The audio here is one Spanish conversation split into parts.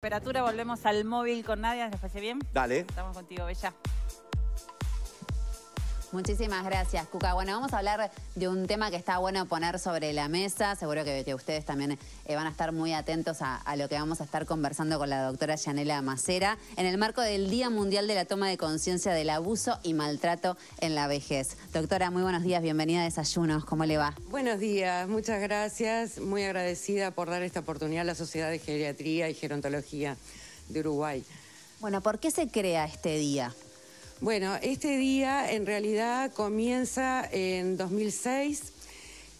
Temperatura, volvemos al móvil con Nadia, ¿les parece bien? Dale. Estamos contigo, Bella. Muchísimas gracias, Cuca. Bueno, vamos a hablar de un tema que está bueno poner sobre la mesa. Seguro que, ustedes también eh, van a estar muy atentos a, lo que vamos a estar conversando con la doctora Yanela Macera en el marco del Día Mundial de la Toma de Conciencia del Abuso y Maltrato en la Vejez. Doctora, muy buenos días, bienvenida a Desayunos. ¿Cómo le va? Buenos días, muchas gracias. Muy agradecida por dar esta oportunidad a la Sociedad de Geriatría y Gerontología de Uruguay. Bueno, ¿por qué se crea este día? Bueno, este día en realidad comienza en 2006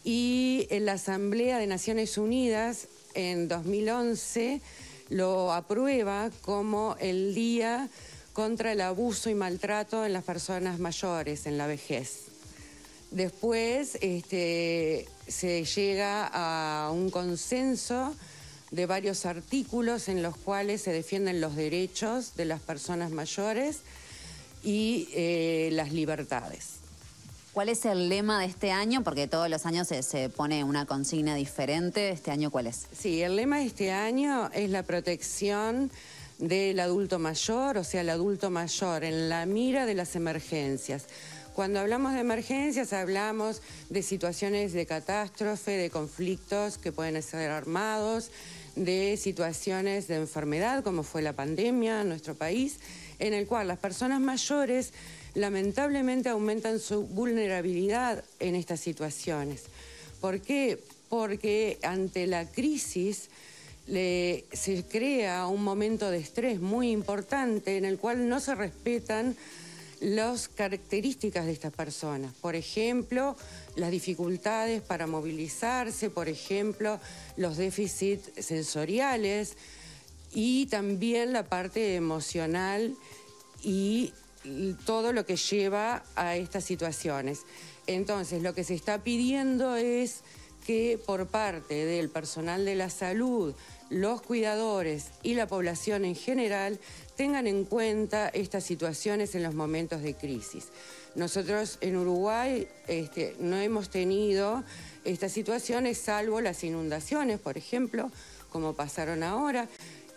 y en la Asamblea de Naciones Unidas en 2011 lo aprueba como el Día contra el Abuso y Maltrato en las Personas Mayores, en la vejez. Después este, se llega a un consenso de varios artículos en los cuales se defienden los derechos de las personas mayores y eh, las libertades. ¿Cuál es el lema de este año? Porque todos los años se, pone una consigna diferente. ¿Este año cuál es? Sí, el lema de este año es la protección del adulto mayor, o sea, el adulto mayor en la mira de las emergencias. Cuando hablamos de emergencias hablamos de situaciones de catástrofe, de conflictos que pueden ser armados, de situaciones de enfermedad como fue la pandemia en nuestro país en el cual las personas mayores lamentablemente aumentan su vulnerabilidad en estas situaciones. ¿Por qué? Porque ante la crisis se crea un momento de estrés muy importante en el cual no se respetan las características de estas personas. Por ejemplo, las dificultades para movilizarse, por ejemplo, los déficits sensoriales, y también la parte emocional y todo lo que lleva a estas situaciones. Entonces, lo que se está pidiendo es que por parte del personal de la salud, los cuidadores y la población en general tengan en cuenta estas situaciones en los momentos de crisis. Nosotros en Uruguay este, no hemos tenido estas situaciones salvo las inundaciones, por ejemplo, como pasaron ahora,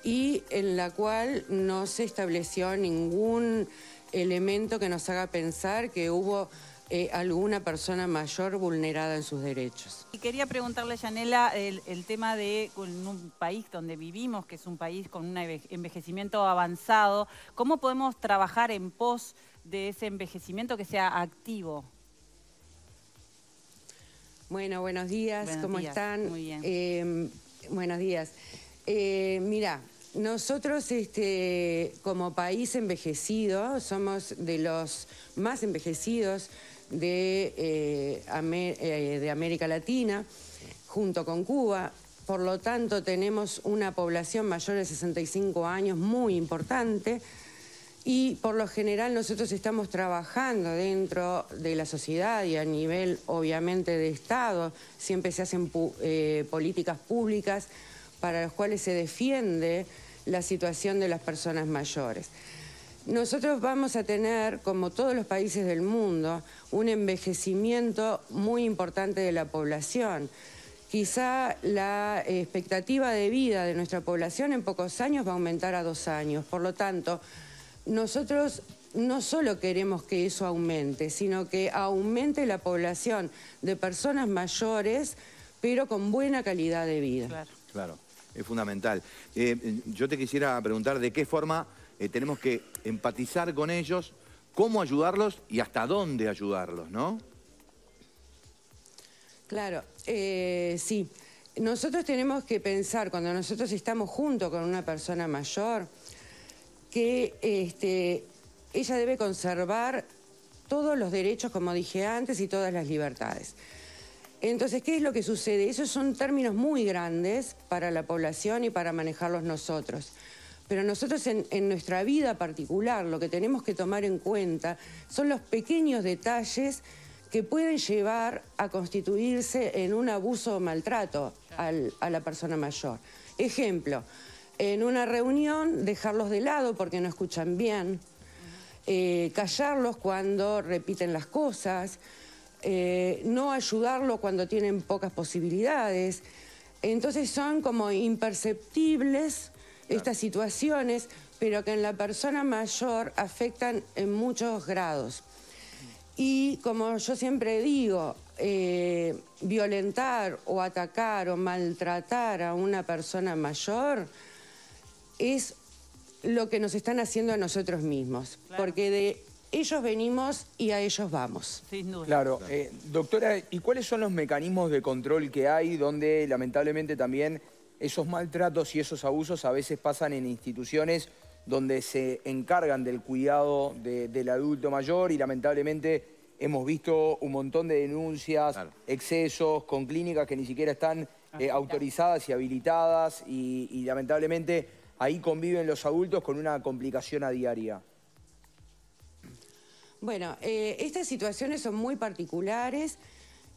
y en la cual no se estableció ningún elemento que nos haga pensar que hubo eh, alguna persona mayor vulnerada en sus derechos. Y quería preguntarle, Yanela, el, tema de un país donde vivimos, que es un país con un envejecimiento avanzado, ¿cómo podemos trabajar en pos de ese envejecimiento que sea activo? Bueno, buenos días, ¿cómo están? Muy bien. Eh, buenos días. Eh, mira, nosotros este, como país envejecido somos de los más envejecidos de, eh, eh, de América Latina, junto con Cuba. Por lo tanto, tenemos una población mayor de 65 años muy importante y por lo general nosotros estamos trabajando dentro de la sociedad y a nivel obviamente de Estado, siempre se hacen políticas públicas para los cuales se defiende la situación de las personas mayores. Nosotros vamos a tener, como todos los países del mundo, un envejecimiento muy importante de la población. Quizá la expectativa de vida de nuestra población en pocos años va a aumentar a dos años. Por lo tanto, nosotros no solo queremos que eso aumente, sino que aumente la población de personas mayores, pero con buena calidad de vida. Claro. claro es fundamental. Eh, yo te quisiera preguntar de qué forma eh, tenemos que empatizar con ellos, cómo ayudarlos y hasta dónde ayudarlos, ¿no? Claro, eh, sí. Nosotros tenemos que pensar, cuando nosotros estamos junto con una persona mayor, que este, ella debe conservar todos los derechos, como dije antes, y todas las libertades. Entonces, ¿qué es lo que sucede? Esos son términos muy grandes para la población y para manejarlos nosotros. Pero nosotros en, nuestra vida particular lo que tenemos que tomar en cuenta son los pequeños detalles que pueden llevar a constituirse en un abuso o maltrato a la persona mayor. Ejemplo, en una reunión dejarlos de lado porque no escuchan bien, eh, callarlos cuando repiten las cosas, eh, no ayudarlo cuando tienen pocas posibilidades. Entonces son como imperceptibles estas situaciones, pero que en la persona mayor afectan en muchos grados. Y como yo siempre digo, eh, violentar o atacar o maltratar a una persona mayor es lo que nos están haciendo a nosotros mismos, porque de ellos venimos y a ellos vamos. Sin duda. Claro. Eh, doctora, ¿y cuáles son los mecanismos de control que hay donde lamentablemente también esos maltratos y esos abusos a veces pasan en instituciones donde se encargan del cuidado del adulto mayor y lamentablemente hemos visto un montón de denuncias, excesos con clínicas que ni siquiera están eh, autorizadas y habilitadas y lamentablemente ahí conviven los adultos con una complicación a diaria. Bueno, eh, estas situaciones son muy particulares.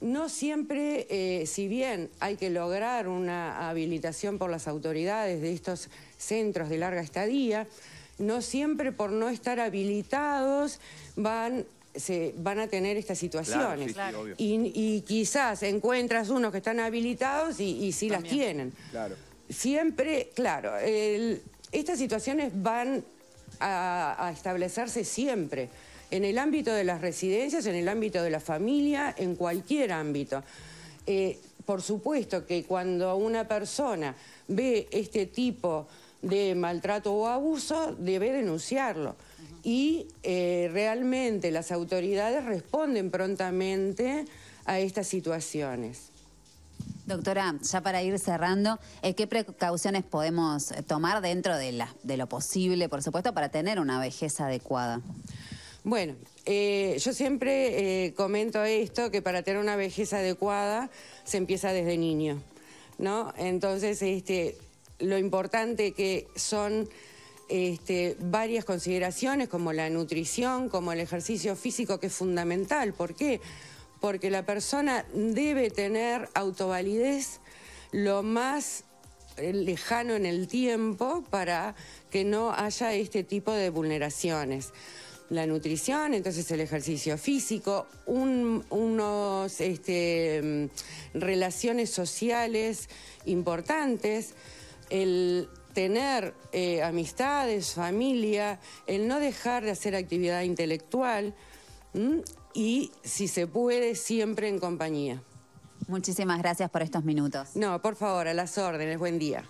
No siempre, eh, si bien hay que lograr una habilitación por las autoridades de estos centros de larga estadía, no siempre por no estar habilitados van se van a tener estas situaciones. y, quizás encuentras unos que están habilitados y, sí las tienen. Claro. Siempre, claro, estas situaciones van a establecerse siempre en el ámbito de las residencias, en el ámbito de la familia, en cualquier ámbito. Eh, por supuesto que cuando una persona ve este tipo de maltrato o abuso, debe denunciarlo. Y eh, realmente las autoridades responden prontamente a estas situaciones. Doctora, ya para ir cerrando, eh, ¿qué precauciones podemos tomar dentro de, de lo posible, por supuesto, para tener una vejez adecuada? Bueno, eh, yo siempre eh, comento esto, que para tener una vejez adecuada se empieza desde niño, ¿no? Entonces, este, lo importante que son este, varias consideraciones como la nutrición, como el ejercicio físico, que es fundamental. ¿Por qué? Porque la persona debe tener autovalidez lo más eh, lejano en el tiempo para que no haya este tipo de vulneraciones la nutrición, entonces el ejercicio físico, unos este, mm, relaciones sociales importantes, el tener eh, amistades, familia, el no dejar de hacer actividad intelectual y, si se puede, siempre en compañía. Muchísimas gracias por estos minutos. No, por favor, a las órdenes. Buen día.